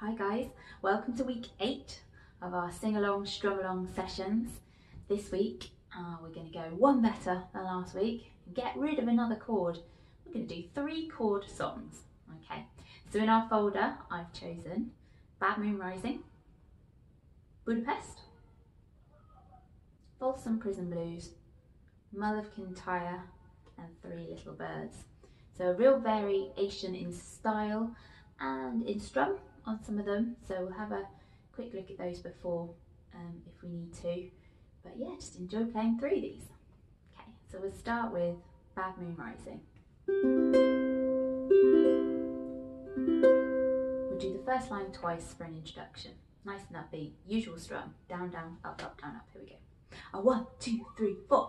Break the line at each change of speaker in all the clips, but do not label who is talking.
Hi guys, welcome to week eight of our sing-along, strum-along sessions. This week uh, we're going to go one better than last week get rid of another chord. We're going to do three chord songs. Okay, so in our folder I've chosen Bad Moon Rising, Budapest, Folsom Prison Blues, Mull of Kintyre and Three Little Birds. So a real variation in style and in strum on some of them. So we'll have a quick look at those before um, if we need to. But yeah, just enjoy playing through these. Okay, so we'll start with Bad Moon Rising. We'll do the first line twice for an introduction. Nice and upbeat, usual strum. Down, down, up, up, down, up. Here we go. A one, two, three, four.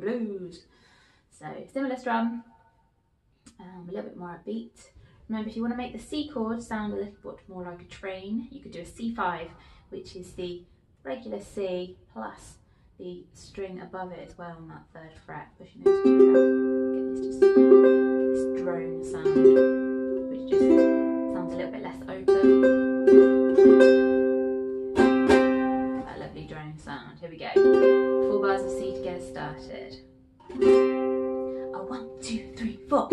Prison Blues. So similar strum, um, a little bit more upbeat. Remember, if you want to make the C chord sound a little bit more like a train, you could do a C5, which is the regular C plus the string above it as well on that third fret, pushing those two out. Get this just this drone sound, which just sounds a little bit less open. Drone sound. Here we go. Four bars of C to get us started. A one, two, three, four.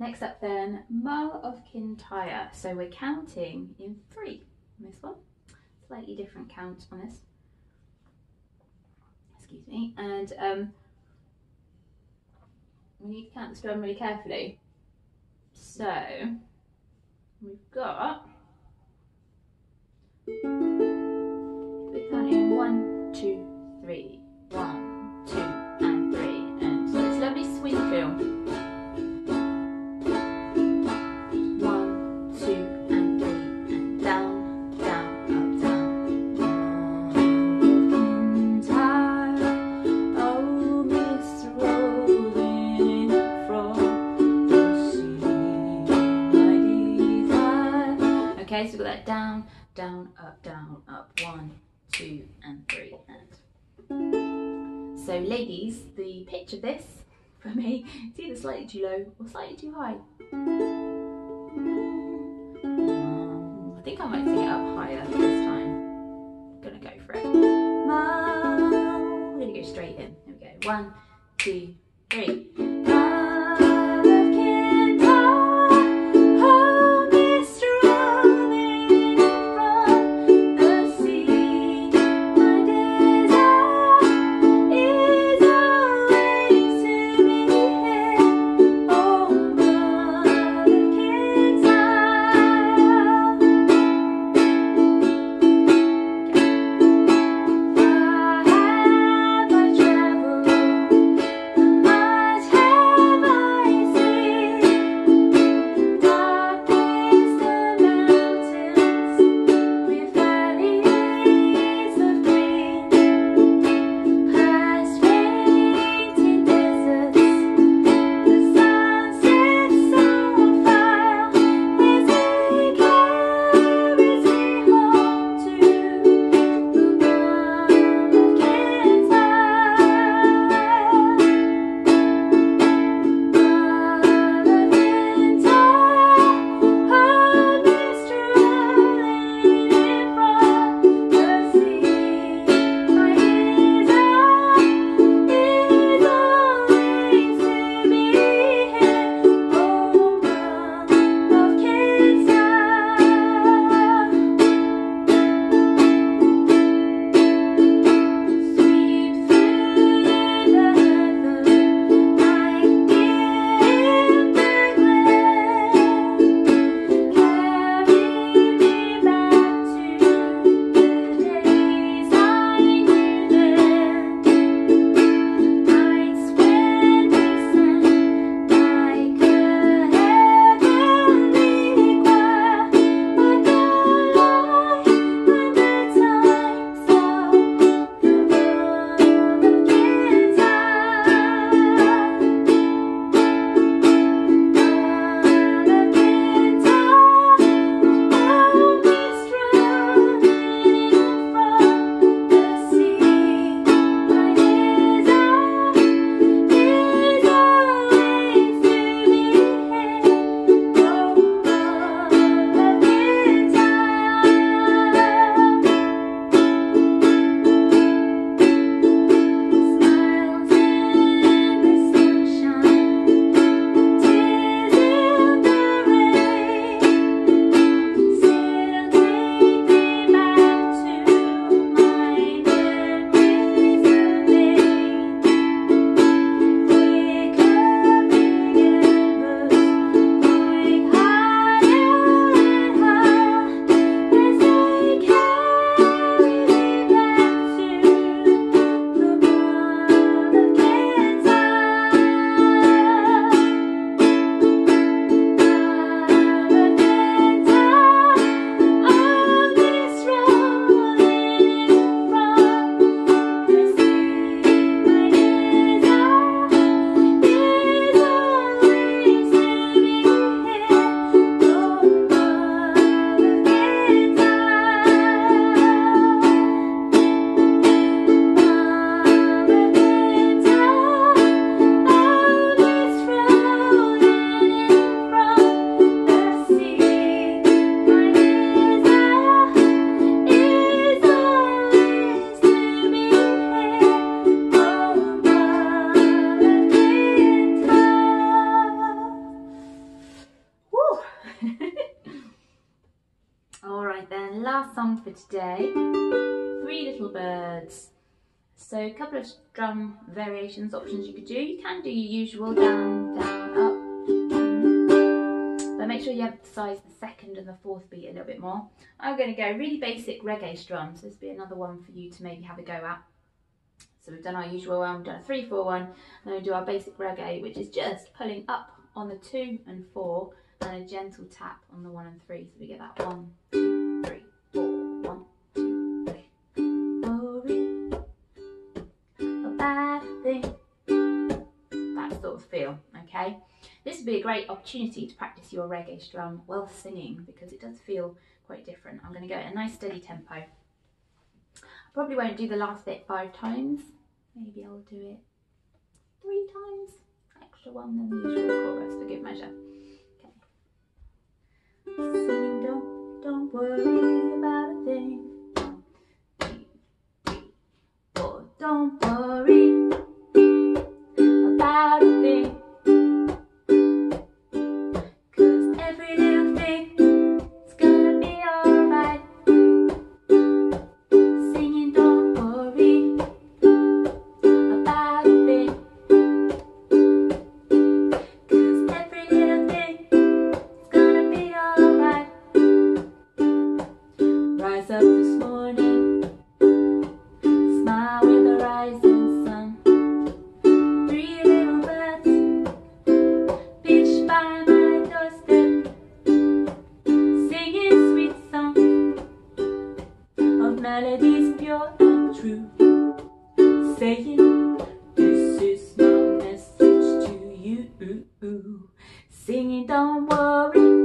Next up then, Mull of Kintyre. So we're counting in three on this one. Slightly different count on this. Excuse me. And um, we need to count this drum really carefully. So we've got we're counting one, two, three, down, up, down, up, one, two, and three, and. So ladies, the pitch of this, for me, is either slightly too low or slightly too high. Um, I think I might sing it up higher this time. I'm gonna go for it. We're gonna go straight in. Here we go. One, two, three. So a couple of drum variations, options you could do. You can do your usual down, down, up. But make sure you emphasise the second and the fourth beat a little bit more. I'm going to go really basic reggae strum. So this be another one for you to maybe have a go at. So we've done our usual one, we've done a three, four, one. and then we do our basic reggae, which is just pulling up on the 2 and 4 and a gentle tap on the 1 and 3. So we get that 1, 2, feel, okay? This would be a great opportunity to practice your reggae strum while singing because it does feel quite different. I'm going to go at a nice steady tempo. I probably won't do the last bit five times. Maybe I'll do it three times. Extra one than the usual chorus for good measure. Okay. Singing, don't, don't worry about a thing. Don't worry true, saying, This is my message to you. Singing, don't worry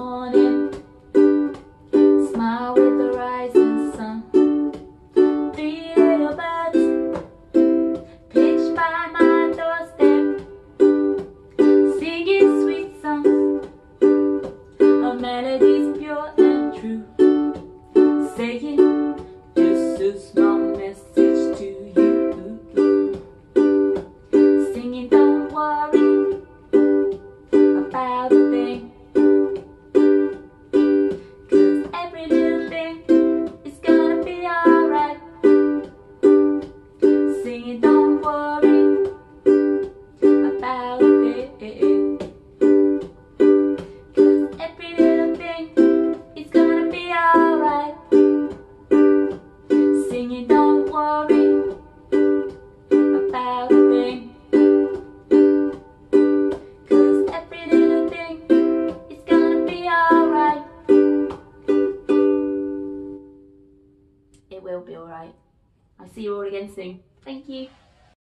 morning,